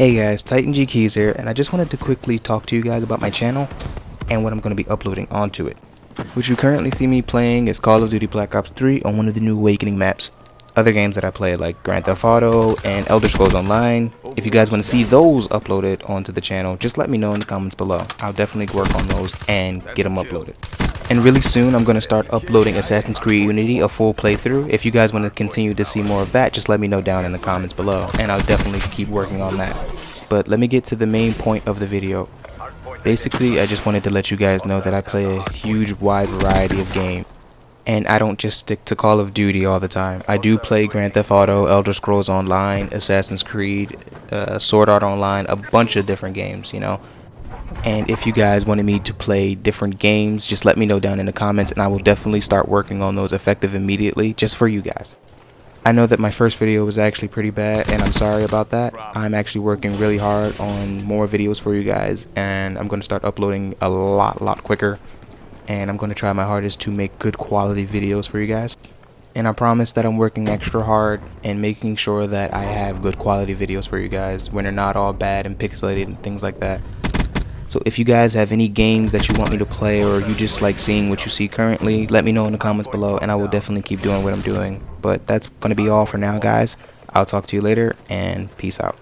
Hey guys, Titan G Keys here, and I just wanted to quickly talk to you guys about my channel and what I'm going to be uploading onto it. What you currently see me playing is Call of Duty Black Ops 3 on one of the new Awakening maps. Other games that I play like Grand Theft Auto and Elder Scrolls Online. If you guys want to see those uploaded onto the channel, just let me know in the comments below. I'll definitely work on those and get them uploaded. And really soon I'm going to start uploading Assassin's Creed Unity, a full playthrough. If you guys want to continue to see more of that, just let me know down in the comments below. And I'll definitely keep working on that. But let me get to the main point of the video. Basically, I just wanted to let you guys know that I play a huge wide variety of games. And I don't just stick to Call of Duty all the time. I do play Grand Theft Auto, Elder Scrolls Online, Assassin's Creed, uh, Sword Art Online, a bunch of different games, you know and if you guys wanted me to play different games just let me know down in the comments and I will definitely start working on those effective immediately just for you guys. I know that my first video was actually pretty bad and I'm sorry about that. I'm actually working really hard on more videos for you guys and I'm going to start uploading a lot lot quicker. And I'm going to try my hardest to make good quality videos for you guys. And I promise that I'm working extra hard and making sure that I have good quality videos for you guys when they're not all bad and pixelated and things like that so if you guys have any games that you want me to play or you just like seeing what you see currently, let me know in the comments below and I will definitely keep doing what I'm doing. But that's going to be all for now guys. I'll talk to you later and peace out.